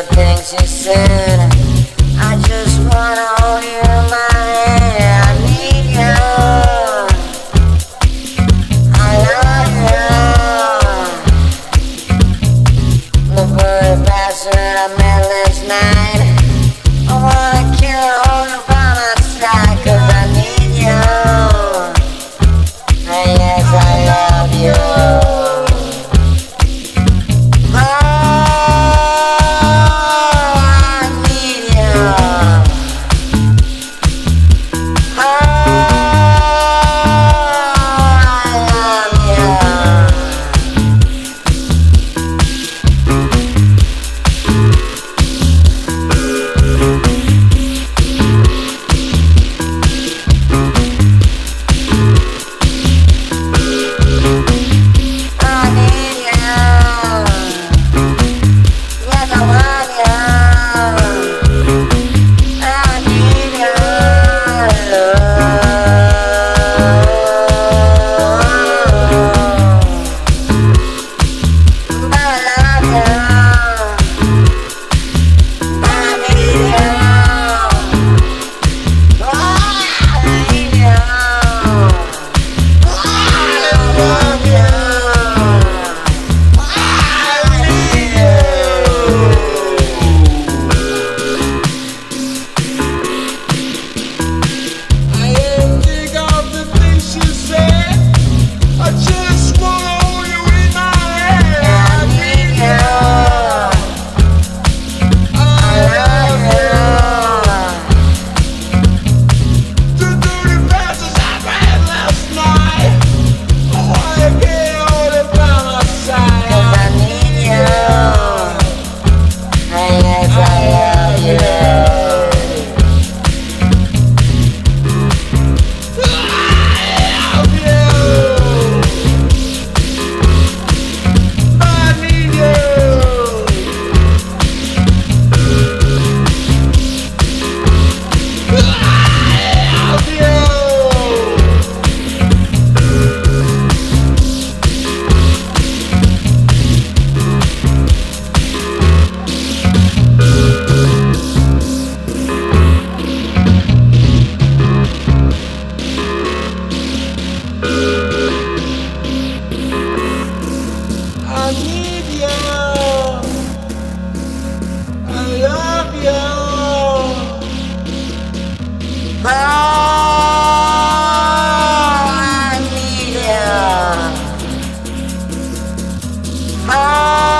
the things you said. I just wanna hold you in my head I need you. I love you. The very best that I met last night. Ai, meu Deus! Ah.